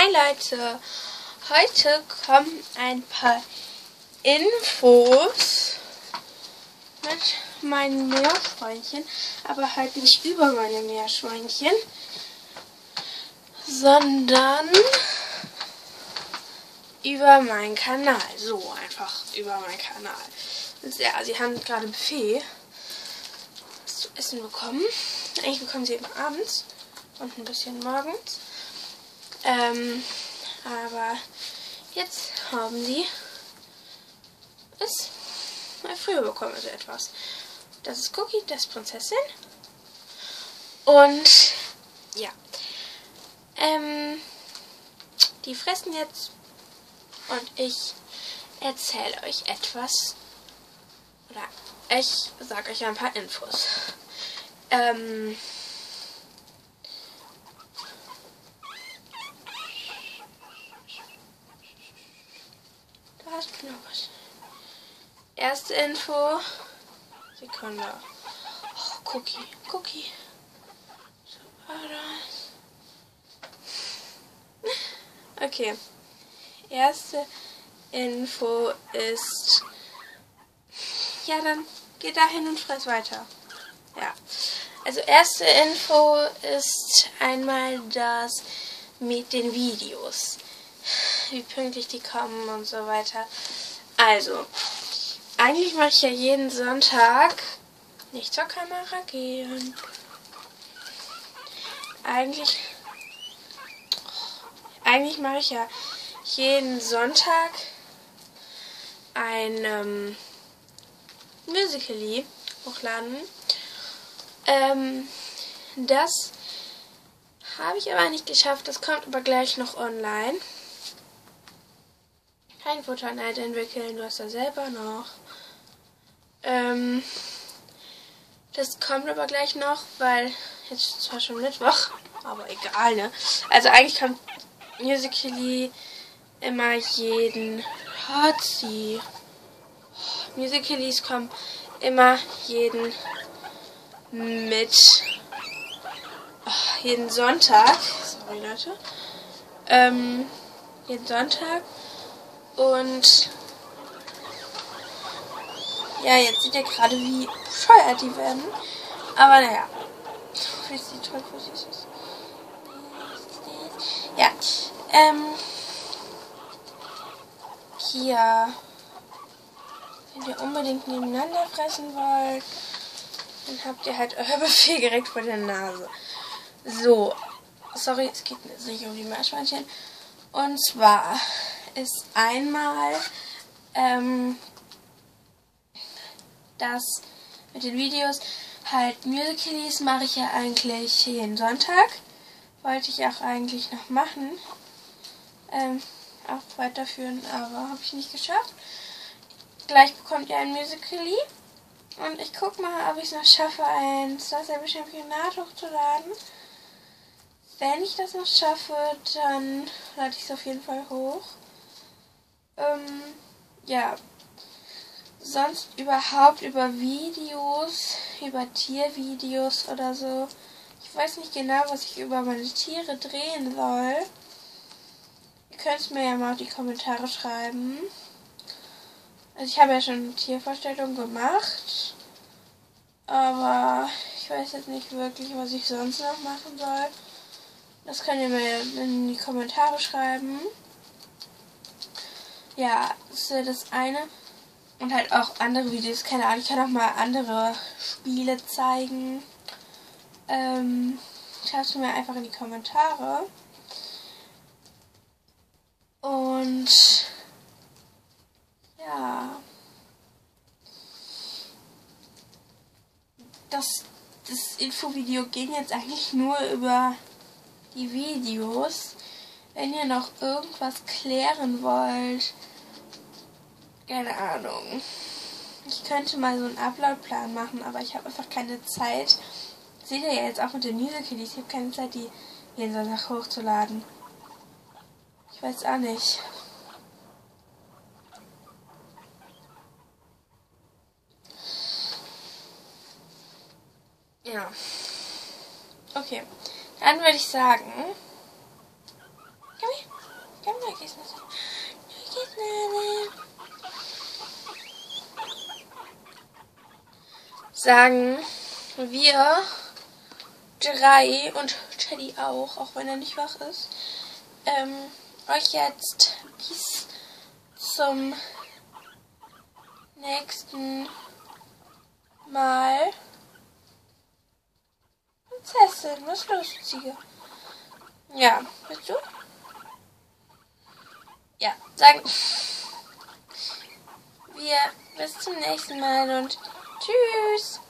Hi Leute, heute kommen ein paar Infos mit meinen Meerschweinchen, aber halt nicht über meine Meerschweinchen, sondern über meinen Kanal. So einfach über meinen Kanal. Ja, sie haben gerade Buffet zu essen bekommen. Eigentlich bekommen sie immer abends und ein bisschen morgens. Ähm, aber jetzt haben sie es mal früher bekommen, also etwas. Das ist Cookie, das ist Prinzessin. Und ja. Ähm, die fressen jetzt und ich erzähle euch etwas. Oder ich sage euch ein paar Infos. Ähm, was. Erste Info. Sekunde. Oh, Cookie. Cookie. Okay. Erste Info ist. Ja, dann geh da hin und fress weiter. Ja. Also erste Info ist einmal das mit den Videos. Wie pünktlich die kommen und so weiter. Also, eigentlich mache ich ja jeden Sonntag nicht zur Kamera gehen. Eigentlich, eigentlich mache ich ja jeden Sonntag ein ähm, Musical.ly hochladen. Ähm, das habe ich aber nicht geschafft. Das kommt aber gleich noch online. Kein Fortnite entwickeln, du hast ja selber noch. Ähm, das kommt aber gleich noch, weil jetzt zwar schon Mittwoch, aber egal, ne? Also eigentlich kommt Musical.ly immer jeden hat sie. Musicallys kommen immer jeden mit oh, jeden Sonntag. Sorry Leute. Ähm, jeden Sonntag. Und ja, jetzt sieht ihr gerade, wie bescheuert die werden. Aber naja. Wie sie toll für sie ist. Ja. Ähm. Hier. Wenn ihr unbedingt nebeneinander fressen wollt, dann habt ihr halt euer Buffet direkt vor der Nase. So. Sorry, es geht nicht um die Meerschweinchen. Und zwar ist einmal ähm, das mit den Videos halt Musicalies mache ich ja eigentlich jeden Sonntag. Wollte ich auch eigentlich noch machen. Ähm, auch weiterführen, aber habe ich nicht geschafft. Gleich bekommt ihr ein Musical.ly. Und ich guck mal, ob ich es noch schaffe, ein Star Championat hochzuladen. Wenn ich das noch schaffe, dann lade ich es auf jeden Fall hoch. Ja. Sonst überhaupt über Videos, über Tiervideos oder so. Ich weiß nicht genau, was ich über meine Tiere drehen soll. Ihr könnt es mir ja mal die Kommentare schreiben. Also ich habe ja schon Tiervorstellungen gemacht. Aber ich weiß jetzt nicht wirklich, was ich sonst noch machen soll. Das könnt ihr mir in die Kommentare schreiben. Ja, das ist das eine. Und halt auch andere Videos, keine Ahnung. Ich kann auch mal andere Spiele zeigen. Ähm, schreibt mir einfach in die Kommentare. Und ja. Das, das Infovideo ging jetzt eigentlich nur über die Videos. Wenn ihr noch irgendwas klären wollt, keine Ahnung. Ich könnte mal so einen Uploadplan machen, aber ich habe einfach keine Zeit. Seht ihr ja jetzt auch mit den Musical.ys. Ich habe keine Zeit, die jeden Sonntag hochzuladen. Ich weiß auch nicht. Ja. Okay. Dann würde ich sagen. Sagen wir drei und Teddy auch, auch wenn er nicht wach ist, ähm, euch jetzt bis zum nächsten Mal. Prinzessin, was los, Ziege? Ja, bist du? Ja, sagen wir bis zum nächsten Mal und tschüss.